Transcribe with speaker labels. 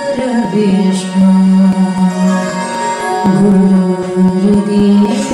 Speaker 1: गुरुर्विष्णु गुरुदेव